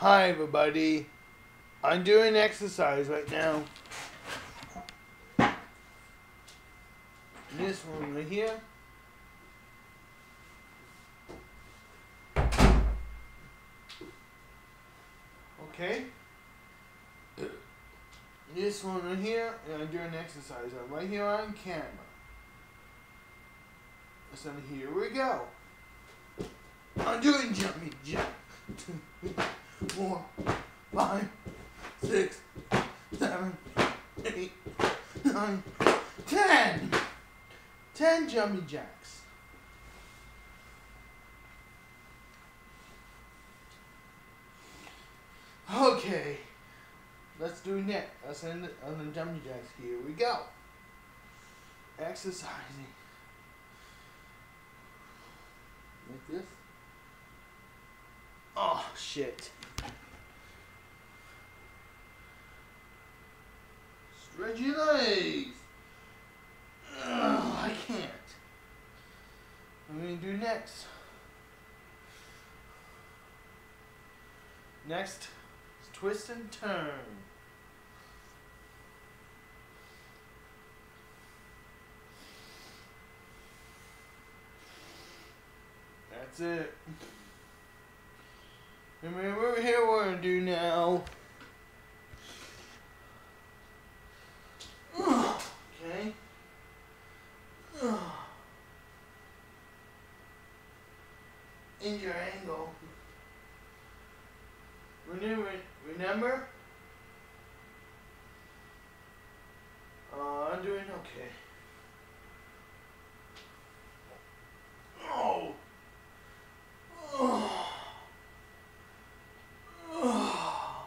Hi, everybody. I'm doing exercise right now. This one right here. Okay. This one right here, and I'm doing exercise. I'm right here on camera. So here we go. I'm doing jumping jump. Two, four, five, six, seven, eight, nine, ten. Ten jumping jacks. Okay. Let's do next. Let's end it on the jumping jacks. Here we go. Exercising. Like this. Oh shit. Stretch your legs. Ugh, I can't. What are we do next? Next is twist and turn. That's it. We're here we're gonna do now. Okay. In your angle. Remember, remember? Uh, I'm doing okay. Oh. Oh. Oh.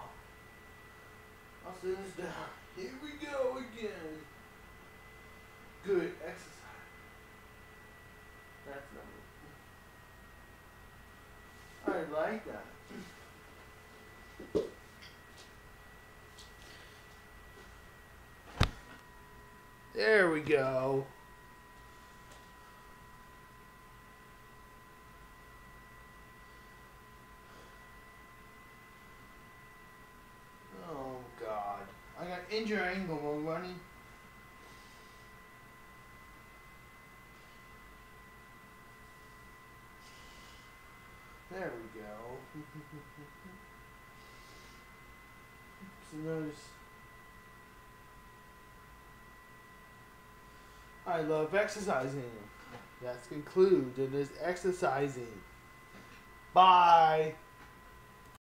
I'll sit this down. Here we go again. Good exercise. That's number. I like that. There we go. Oh God! I got injured ankle while running. There we go. so notice. I love exercising. That's conclude. It is exercising. Bye.